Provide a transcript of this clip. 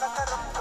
I'm not a